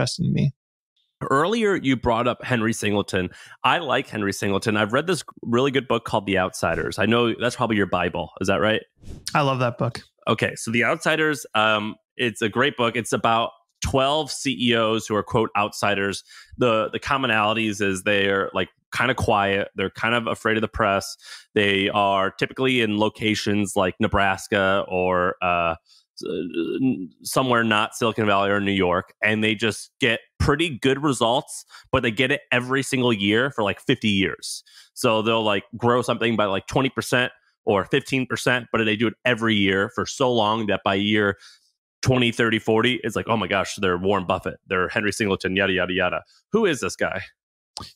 interested in me. Earlier, you brought up Henry Singleton. I like Henry Singleton. I've read this really good book called The Outsiders. I know that's probably your Bible. Is that right? I love that book. Okay, so The Outsiders, um, it's a great book. It's about 12 CEOs who are quote outsiders. The the commonalities is they're like kind of quiet. They're kind of afraid of the press. They are typically in locations like Nebraska or uh, Uh, somewhere not Silicon Valley or New York, and they just get pretty good results, but they get it every single year for like 50 years. So they'll like grow something by like 20% or 15%, but they do it every year for so long that by year 20, 30, 40, it's like, oh my gosh, they're Warren Buffett, they're Henry Singleton, yada, yada, yada. Who is this guy?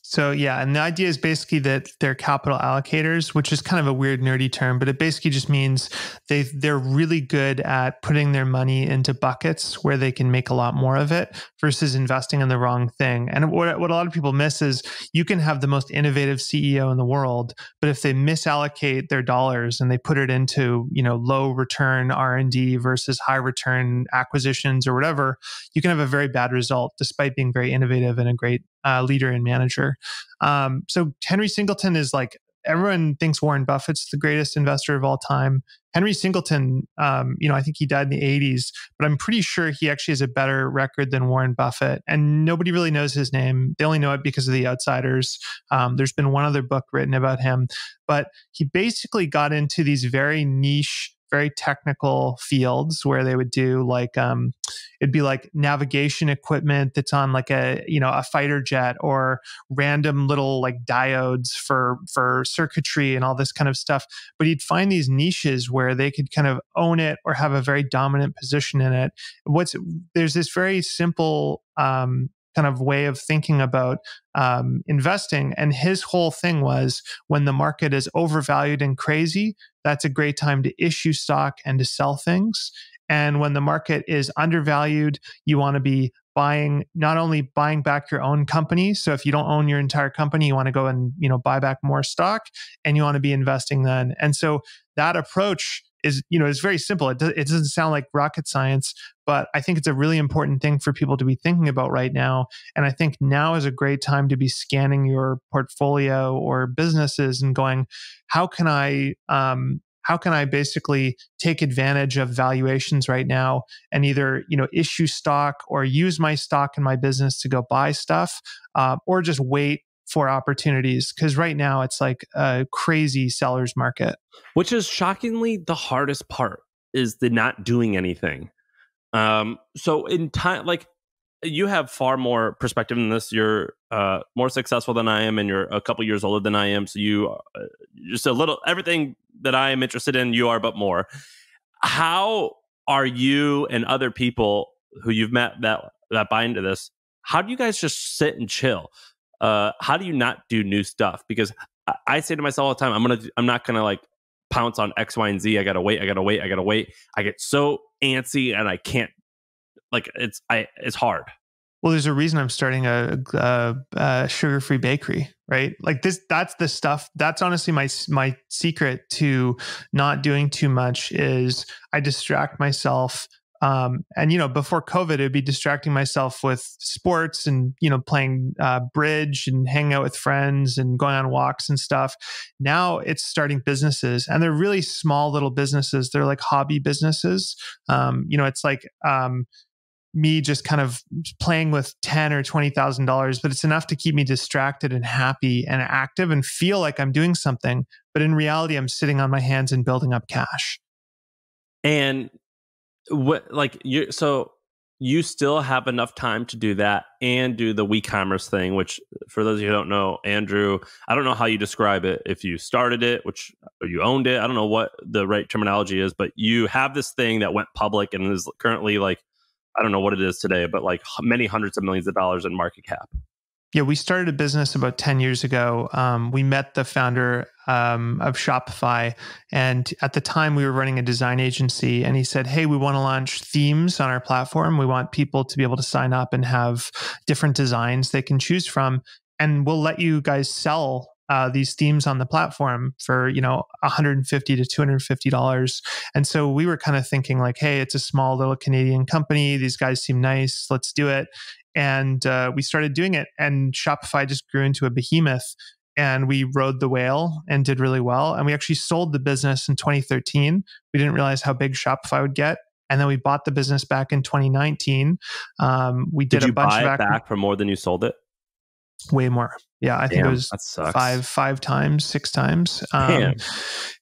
So yeah, and the idea is basically that they're capital allocators, which is kind of a weird nerdy term, but it basically just means they they're really good at putting their money into buckets where they can make a lot more of it versus investing in the wrong thing. And what what a lot of people miss is you can have the most innovative CEO in the world, but if they misallocate their dollars and they put it into, you know, low return R&D versus high return acquisitions or whatever, you can have a very bad result despite being very innovative and a great uh, leader and manager. Um, so Henry Singleton is like everyone thinks Warren Buffett's the greatest investor of all time. Henry Singleton, um, you know, I think he died in the 80s, but I'm pretty sure he actually has a better record than Warren Buffett. And nobody really knows his name. They only know it because of the outsiders. Um, there's been one other book written about him, but he basically got into these very niche very technical fields where they would do like um, it'd be like navigation equipment that's on like a you know a fighter jet or random little like diodes for for circuitry and all this kind of stuff. But he'd find these niches where they could kind of own it or have a very dominant position in it. What's there's this very simple um, kind of way of thinking about um, investing. And his whole thing was when the market is overvalued and crazy, that's a great time to issue stock and to sell things. And when the market is undervalued, you want to be buying not only buying back your own company so if you don't own your entire company you want to go and you know buy back more stock and you want to be investing then and so that approach is you know is very simple. It, do, it doesn't sound like rocket science, but I think it's a really important thing for people to be thinking about right now. And I think now is a great time to be scanning your portfolio or businesses and going, how can I um, how can I basically take advantage of valuations right now and either you know issue stock or use my stock in my business to go buy stuff, uh, or just wait for opportunities because right now it's like a crazy seller's market. Which is shockingly the hardest part is the not doing anything. Um, so in time, like you have far more perspective in this. You're uh, more successful than I am, and you're a couple years older than I am. So you uh, just a little everything that I am interested in. You are, but more. How are you and other people who you've met that that buy into this? How do you guys just sit and chill? Uh, how do you not do new stuff? Because I, I say to myself all the time, I'm gonna, I'm not gonna like pounce on X, Y, and Z. I gotta wait. I gotta wait. I gotta wait. I get so antsy and I can't. Like it's, I, it's hard. Well, there's a reason I'm starting a, a, a sugar-free bakery, right? Like this, that's the stuff. That's honestly my my secret to not doing too much is I distract myself um, and you know, before COVID, it'd be distracting myself with sports and you know playing uh, bridge and hanging out with friends and going on walks and stuff. Now it's starting businesses, and they're really small little businesses. They're like hobby businesses. Um, you know, it's like um, me just kind of playing with ten or twenty thousand dollars, but it's enough to keep me distracted and happy and active and feel like I'm doing something. But in reality, I'm sitting on my hands and building up cash. And what like you so you still have enough time to do that and do the WeCommerce thing, which for those of you who don't know, Andrew, I don't know how you describe it. If you started it, which you owned it, I don't know what the right terminology is, but you have this thing that went public and is currently like, I don't know what it is today, but like many hundreds of millions of dollars in market cap. Yeah, we started a business about 10 years ago. Um, we met the founder um, of Shopify. And at the time, we were running a design agency. And he said, Hey, we want to launch themes on our platform. We want people to be able to sign up and have different designs they can choose from. And we'll let you guys sell uh, these themes on the platform for you know 150 to 250 dollars and so we were kind of thinking like hey it's a small little canadian company these guys seem nice let's do it and uh, we started doing it. And Shopify just grew into a behemoth. And we rode the whale and did really well. And we actually sold the business in 2013. We didn't realize how big Shopify would get and then we bought the business back in 2019. Um, we did, did a bunch buy of it back for more than you sold it. Way more. Yeah, I Damn, think it was five five times, six times. Um.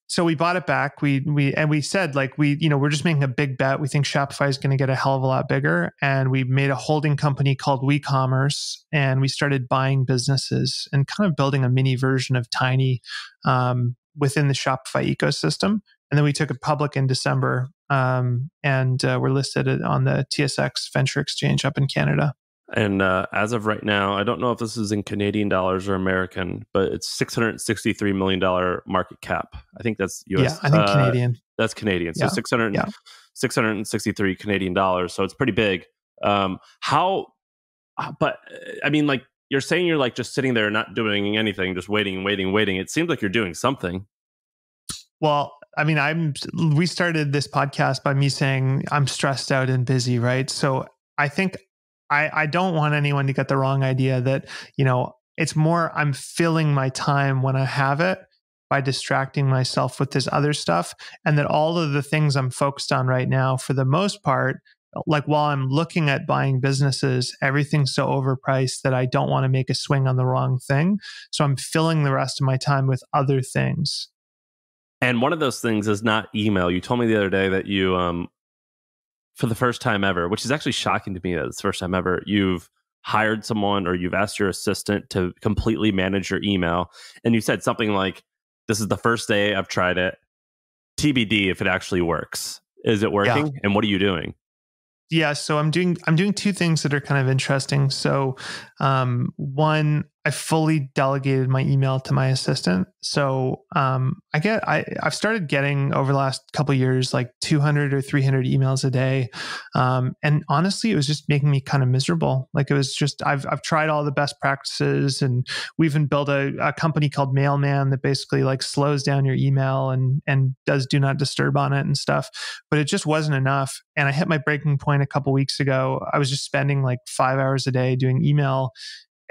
So we bought it back. We we and we said like we you know we're just making a big bet. We think Shopify is going to get a hell of a lot bigger, and we made a holding company called WeCommerce, and we started buying businesses and kind of building a mini version of Tiny um, within the Shopify ecosystem. And then we took it public in December, um, and uh, we're listed on the TSX Venture Exchange up in Canada. And uh, as of right now, I don't know if this is in Canadian dollars or American, but it's six hundred sixty-three million dollar market cap. I think that's US. yeah, I think uh, Canadian. That's Canadian. So Yeah, 600, yeah. 663 Canadian dollars. So it's pretty big. Um, how, uh, but uh, I mean, like you're saying you're like just sitting there not doing anything, just waiting, and waiting, waiting. It seems like you're doing something. Well, I mean, I'm. We started this podcast by me saying I'm stressed out and busy, right? So I think I I don't want anyone to get the wrong idea that you know it's more I'm filling my time when I have it by distracting myself with this other stuff, and that all of the things I'm focused on right now, for the most part, like while I'm looking at buying businesses, everything's so overpriced that I don't want to make a swing on the wrong thing. So I'm filling the rest of my time with other things. And one of those things is not email. You told me the other day that you, um, for the first time ever, which is actually shocking to me that it's the first time ever, you've hired someone or you've asked your assistant to completely manage your email. And you said something like, This is the first day I've tried it. TBD if it actually works. Is it working? And what are you doing? yeah so i'm doing i'm doing two things that are kind of interesting so um, one i fully delegated my email to my assistant. So um, i get I, i've started getting over the last couple years like 200 or 300 emails a day. Um, and honestly it was just making me kind of miserable. Like it was just i've, I've tried all the best practices and we even built a, a company called mailman that basically like slows down your email and and does do not disturb on it and stuff. But it just wasn't enough. And i hit my breaking point a couple weeks ago. I was just spending like five hours a day doing email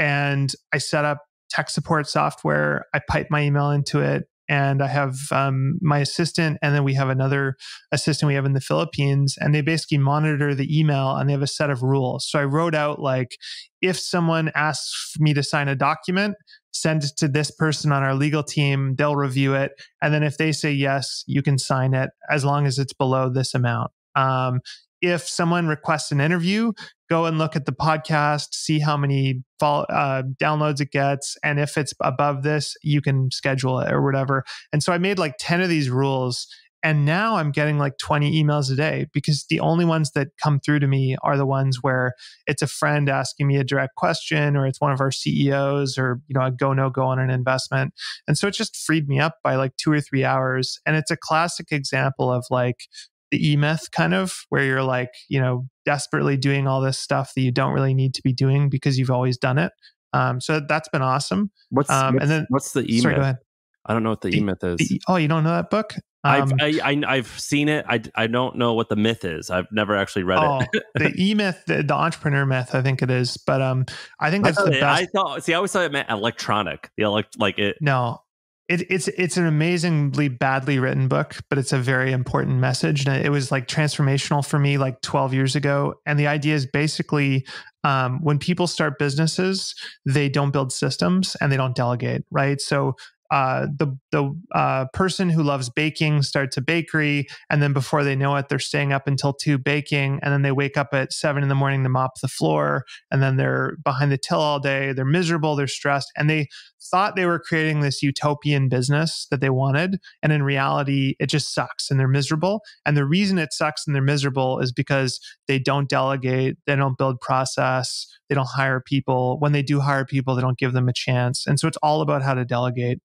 and i set up tech support software. I pipe my email into it and i have um, my assistant and then we have another assistant we have in the philippines and they basically monitor the email and they have a set of rules. So i wrote out like if someone asks me to sign a document send it to this person on our legal team they'll review it and then if they say yes you can sign it as long as it's below this amount. Um, if someone requests an interview, go and look at the podcast, see how many follow, uh, downloads it gets, and if it's above this, you can schedule it or whatever. And so I made like ten of these rules, and now I'm getting like 20 emails a day because the only ones that come through to me are the ones where it's a friend asking me a direct question, or it's one of our CEOs, or you know a go no go on an investment. And so it just freed me up by like two or three hours, and it's a classic example of like the e myth kind of where you're like you know desperately doing all this stuff that you don't really need to be doing because you've always done it um, so that's been awesome What's, Um, what's and then- what's the sorry go ahead I don't know what the, The- e-myth is. The- oh you don't know that book I've Um, I, I, I've seen it. I, I don't know what the myth is. I've never actually read oh, it. the e myth the, the entrepreneur myth i think it is but um i think I, that's the thought, best I thought. See, I always thought it meant electronic. The elect like it. No, it, it's it's an amazingly badly written book, but it's a very important message. And it was like transformational for me like 12 years ago. And the idea is basically um, when people start businesses, they don't build systems and they don't delegate, right? So uh, the the uh, person who loves baking starts a bakery, and then before they know it, they're staying up until two baking, and then they wake up at seven in the morning to mop the floor, and then they're behind the till all day. They're miserable, they're stressed, and they thought they were creating this utopian business that they wanted, and in reality, it just sucks, and they're miserable. And the reason it sucks and they're miserable is because they don't delegate, they don't build process, they don't hire people. When they do hire people, they don't give them a chance, and so it's all about how to delegate.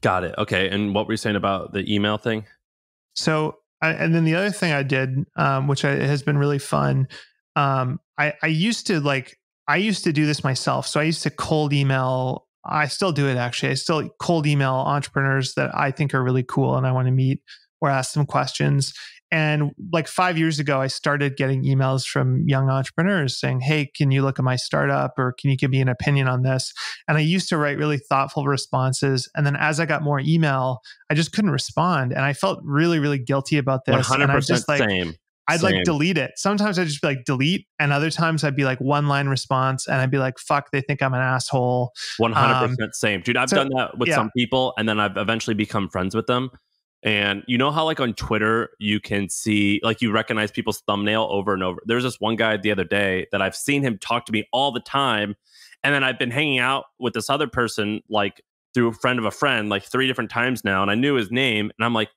Got it. Okay. And what were you saying about the email thing? So, I, and then the other thing I did, um, which I, has been really fun, um, I, I used to like, I used to do this myself. So I used to cold email. I still do it actually. I still cold email entrepreneurs that I think are really cool and I want to meet or ask them questions. and like five years ago, I started getting emails from young entrepreneurs saying, Hey, can you look at my startup or can you give me an opinion on this? And I used to write really thoughtful responses. And then as I got more email, I just couldn't respond. And I felt really, really guilty about this. 100% and I just like, same. I'd Same. like delete it. Sometimes I'd just be like delete, and other times I'd be like one line response, and I'd be like, "Fuck, they think I'm an asshole." One hundred um, percent same, dude. I've so- done that with yeah. some people, and then I've eventually become friends with them. And you know how, like on Twitter, you can see, like, you recognize people's thumbnail over and over. There's this one guy the other day that I've seen him talk to me all the time, and then I've been hanging out with this other person, like through a friend of a friend, like three different times now, and I knew his name, and I'm like,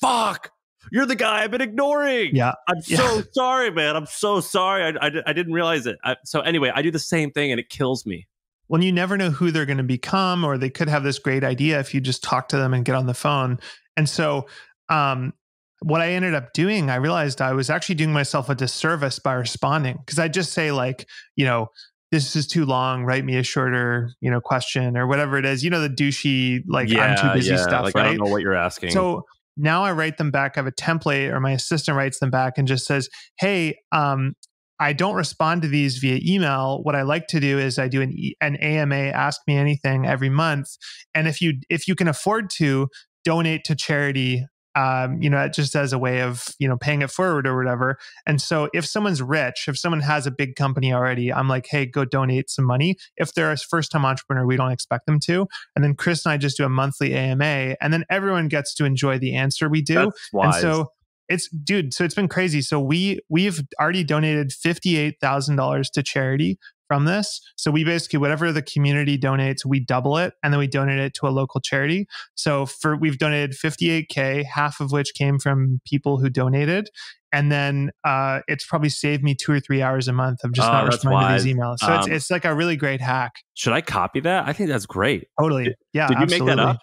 "Fuck, you're the guy I've been ignoring." Yeah, I'm Yeah. so sorry, man. I'm so sorry. I, I, I didn't realize it. I, so anyway, I do the same thing, and it kills me. well, you never know who they're going to become, or they could have this great idea if you just talk to them and get on the phone. And so, um, what I ended up doing, I realized I was actually doing myself a disservice by responding because I just say like, you know, this is too long. Write me a shorter, you know, question or whatever it is. You know, the douchey like I'm too busy stuff, Like right? I don't know what you're asking. So now I write them back. I have a template, or my assistant writes them back and just says, "Hey, um, I don't respond to these via email. What I like to do is I do an an AMA, ask me anything every month, and if you if you can afford to donate to charity." Um, you know, just as a way of you know paying it forward or whatever. And so, if someone's rich, if someone has a big company already, I'm like, hey, go donate some money. If they're a first time entrepreneur, we don't expect them to. And then Chris and I just do a monthly AMA, and then everyone gets to enjoy the answer we do. That's wise. And so it's dude, so it's been crazy. So we we've already donated fifty eight thousand dollars to charity from this. So we basically whatever the community donates, we double it and then we donate it to a local charity. So for we've donated 58k, half of which came from people who donated. And then uh, it's probably saved me two or three hours a month of just Oh, not responding to these emails. So it's Um, it's like a really great hack. Should I copy that? I think that's great. Totally. Did- yeah. Did you absolutely. make that up?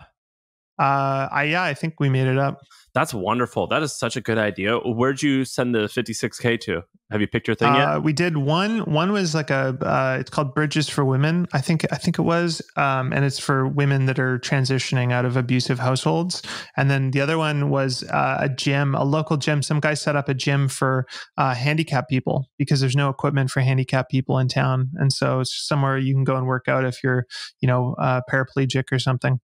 Uh, I yeah, I think we made it up. That's wonderful. That is such a good idea. Where'd you send the 56k to? Have you picked your thing yet? Uh, we did one. One was like a. Uh, it's called Bridges for Women. I think. I think it was. Um, and it's for women that are transitioning out of abusive households. And then the other one was uh, a gym, a local gym. Some guy set up a gym for uh, handicapped people because there's no equipment for handicapped people in town, and so it's somewhere you can go and work out if you're, you know, uh, paraplegic or something.